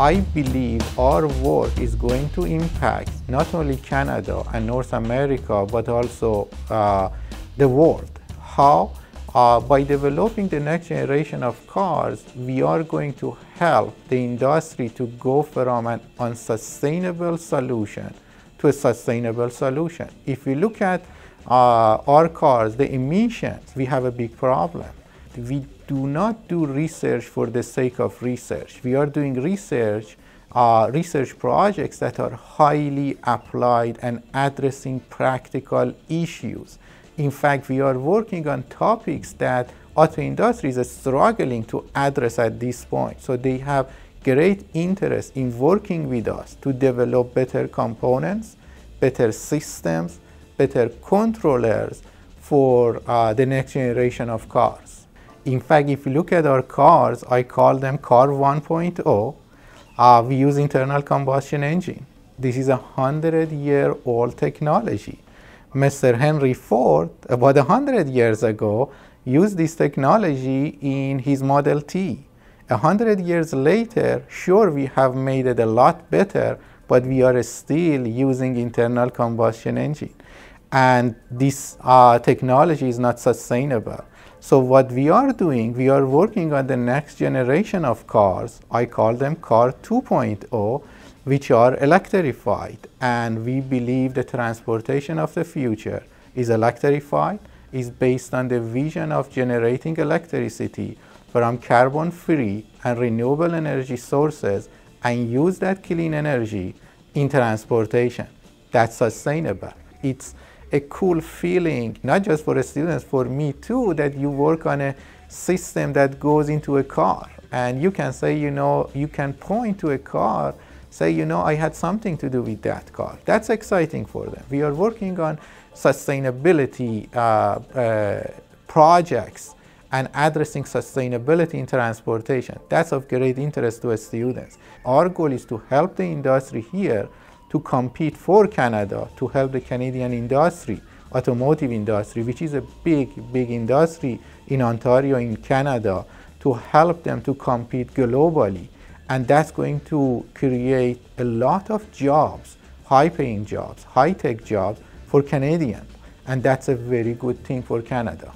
I believe our work is going to impact not only Canada and North America, but also uh, the world. How? Uh, by developing the next generation of cars, we are going to help the industry to go from an unsustainable solution to a sustainable solution. If we look at uh, our cars, the emissions, we have a big problem. We do not do research for the sake of research. We are doing research, uh, research projects that are highly applied and addressing practical issues. In fact, we are working on topics that auto industry is struggling to address at this point. So they have great interest in working with us to develop better components, better systems, better controllers for uh, the next generation of cars. In fact, if you look at our cars, I call them car 1.0. Uh, we use internal combustion engine. This is a 100 year old technology. Mr. Henry Ford, about 100 years ago, used this technology in his Model T. A hundred years later, sure, we have made it a lot better, but we are still using internal combustion engine. And this uh, technology is not sustainable. So what we are doing, we are working on the next generation of cars. I call them car 2.0, which are electrified. And we believe the transportation of the future is electrified, is based on the vision of generating electricity from carbon-free and renewable energy sources and use that clean energy in transportation. That's sustainable. It's a cool feeling, not just for the students, for me too, that you work on a system that goes into a car. And you can say, you know, you can point to a car, say, you know, I had something to do with that car. That's exciting for them. We are working on sustainability uh, uh, projects and addressing sustainability in transportation. That's of great interest to students. Our goal is to help the industry here to compete for Canada, to help the Canadian industry, automotive industry, which is a big, big industry in Ontario, in Canada, to help them to compete globally. And that's going to create a lot of jobs, high paying jobs, high tech jobs for Canadians. And that's a very good thing for Canada.